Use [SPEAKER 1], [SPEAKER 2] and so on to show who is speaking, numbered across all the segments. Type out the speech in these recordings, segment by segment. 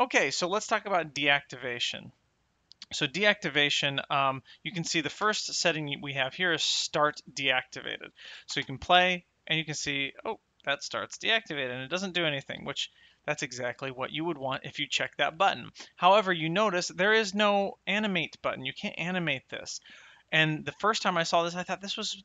[SPEAKER 1] Okay, so let's talk about deactivation. So deactivation, um, you can see the first setting we have here is start deactivated. So you can play and you can see, oh, that starts deactivated and it doesn't do anything, which that's exactly what you would want if you check that button. However, you notice there is no animate button. You can't animate this. And the first time I saw this, I thought this was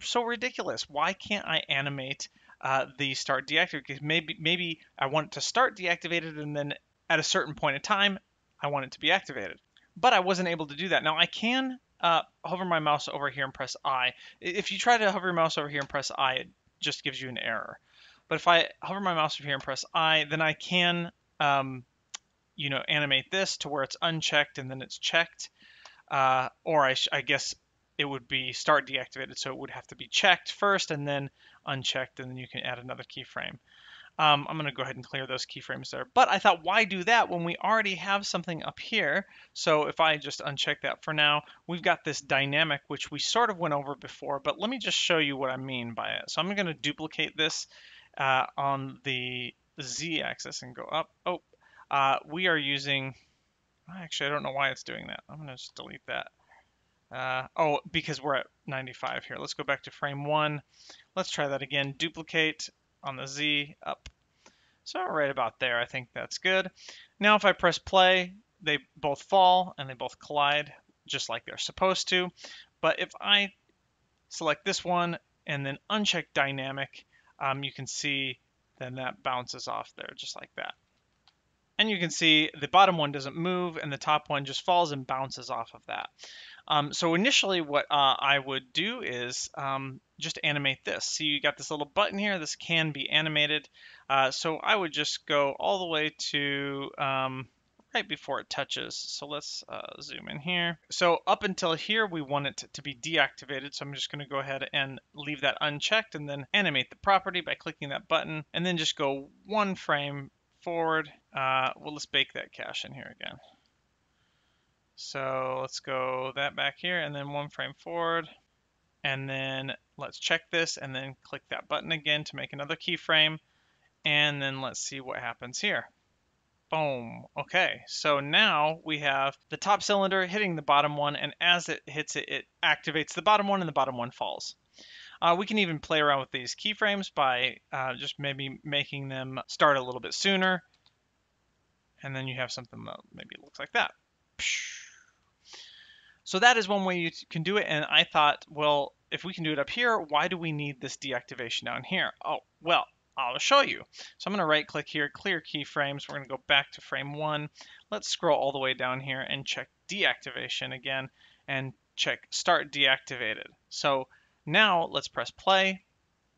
[SPEAKER 1] so ridiculous. Why can't I animate uh, the start deactivated? Because maybe maybe I want it to start deactivated and then at a certain point in time, I want it to be activated. But I wasn't able to do that. Now I can uh, hover my mouse over here and press I. If you try to hover your mouse over here and press I, it just gives you an error. But if I hover my mouse over here and press I, then I can, um, you know, animate this to where it's unchecked and then it's checked. Uh, or I, I guess it would be start deactivated, so it would have to be checked first and then unchecked, and then you can add another keyframe. Um, I'm going to go ahead and clear those keyframes there. But I thought, why do that when we already have something up here? So if I just uncheck that for now, we've got this dynamic, which we sort of went over before, but let me just show you what I mean by it. So I'm going to duplicate this uh, on the z-axis and go up. Oh, uh, we are using, actually, I don't know why it's doing that. I'm going to just delete that. Uh, oh, because we're at 95 here. Let's go back to frame one. Let's try that again. Duplicate on the Z up. So right about there, I think that's good. Now if I press play, they both fall and they both collide just like they're supposed to. But if I select this one and then uncheck dynamic, um, you can see then that bounces off there just like that. And you can see the bottom one doesn't move and the top one just falls and bounces off of that. Um, so initially what uh, I would do is um, just animate this. So you got this little button here. This can be animated. Uh, so I would just go all the way to um, right before it touches. So let's uh, zoom in here. So up until here, we want it to be deactivated. So I'm just going to go ahead and leave that unchecked and then animate the property by clicking that button and then just go one frame forward. Uh, well, let's bake that cache in here again. So let's go that back here and then one frame forward. And then let's check this and then click that button again to make another keyframe. And then let's see what happens here. Boom. Okay, so now we have the top cylinder hitting the bottom one, and as it hits it, it activates the bottom one, and the bottom one falls. Uh, we can even play around with these keyframes by uh, just maybe making them start a little bit sooner. And then you have something that maybe looks like that. So that is one way you can do it. And I thought, well, if we can do it up here, why do we need this deactivation down here? Oh, well, I'll show you. So I'm going to right click here, clear keyframes. We're going to go back to frame one. Let's scroll all the way down here and check deactivation again and check start deactivated. So now let's press play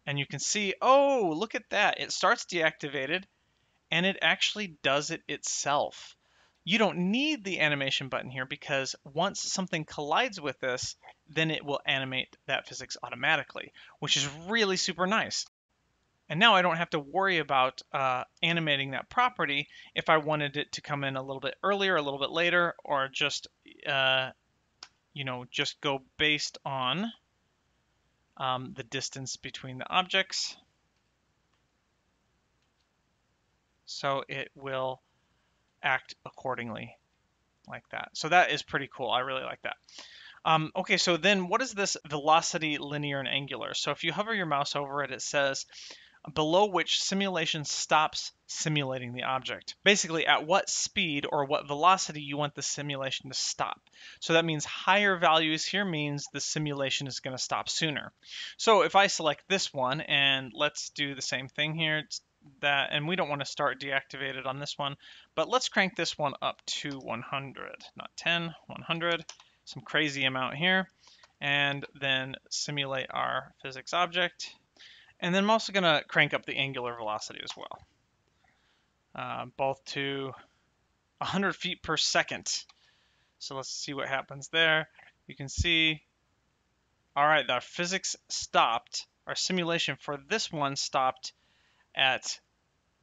[SPEAKER 1] and you can see, oh, look at that. It starts deactivated and it actually does it itself. You don't need the animation button here because once something collides with this, then it will animate that physics automatically, which is really super nice. And now I don't have to worry about uh, animating that property if I wanted it to come in a little bit earlier, a little bit later, or just, uh, you know, just go based on um, the distance between the objects. So it will act accordingly like that. So that is pretty cool. I really like that. Um, okay, so then what is this velocity, linear, and angular? So if you hover your mouse over it, it says below which simulation stops simulating the object. Basically, at what speed or what velocity you want the simulation to stop. So that means higher values here means the simulation is going to stop sooner. So if I select this one, and let's do the same thing here, that, and we don't want to start deactivated on this one, but let's crank this one up to 100, not 10, 100, some crazy amount here, and then simulate our physics object. And then I'm also going to crank up the angular velocity as well, uh, both to 100 feet per second. So let's see what happens there. You can see, all right, our physics stopped. Our simulation for this one stopped at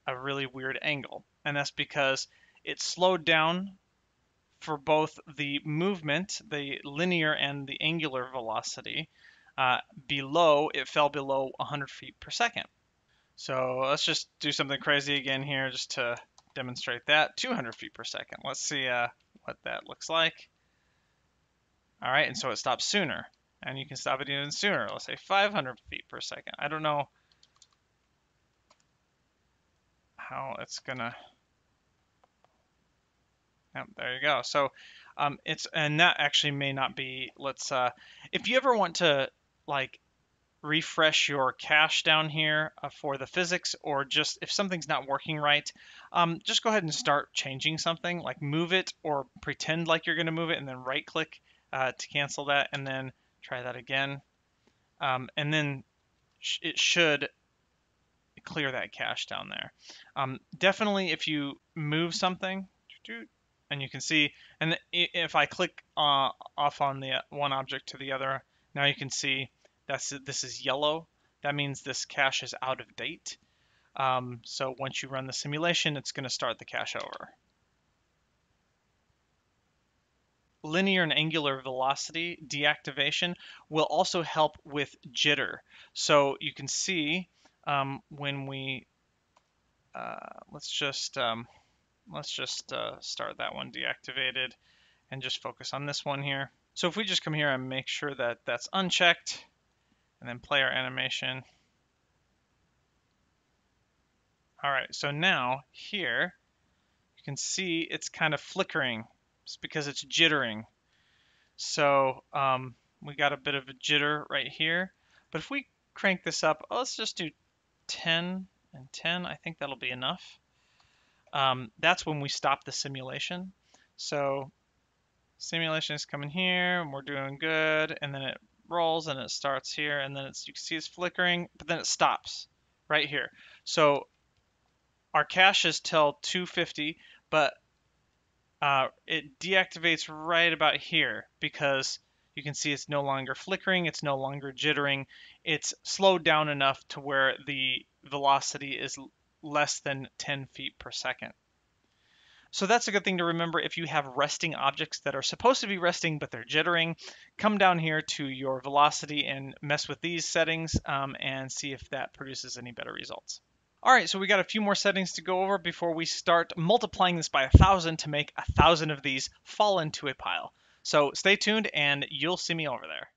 [SPEAKER 1] a really weird angle. And that's because it slowed down for both the movement, the linear and the angular velocity. Uh, below, it fell below 100 feet per second. So let's just do something crazy again here just to demonstrate that. 200 feet per second. Let's see uh, what that looks like. All right, and so it stops sooner. And you can stop it even sooner. Let's say 500 feet per second. I don't know how it's gonna. Yep, there you go. So um, it's and that actually may not be. Let's uh, if you ever want to like refresh your cache down here uh, for the physics or just if something's not working right, um, just go ahead and start changing something like move it or pretend like you're going to move it and then right click uh, to cancel that and then try that again. Um, and then sh it should clear that cache down there. Um, definitely if you move something, and you can see, and if I click uh, off on the uh, one object to the other, now you can see that's this is yellow. That means this cache is out of date. Um, so once you run the simulation, it's going to start the cache over. linear and angular velocity deactivation will also help with jitter. So you can see um, when we, uh, let's just, um, let's just uh, start that one deactivated and just focus on this one here. So if we just come here and make sure that that's unchecked and then play our animation. All right, so now here you can see it's kind of flickering it's because it's jittering. So um, we got a bit of a jitter right here. But if we crank this up, oh, let's just do 10 and 10. I think that'll be enough. Um, that's when we stop the simulation. So simulation is coming here, and we're doing good, and then it rolls and it starts here, and then it's you can see it's flickering, but then it stops right here. So our cache is till 250, but uh, it deactivates right about here because you can see it's no longer flickering, it's no longer jittering, it's slowed down enough to where the velocity is less than 10 feet per second. So that's a good thing to remember if you have resting objects that are supposed to be resting but they're jittering. Come down here to your velocity and mess with these settings um, and see if that produces any better results. All right, so we got a few more settings to go over before we start multiplying this by a thousand to make a thousand of these fall into a pile. So stay tuned and you'll see me over there.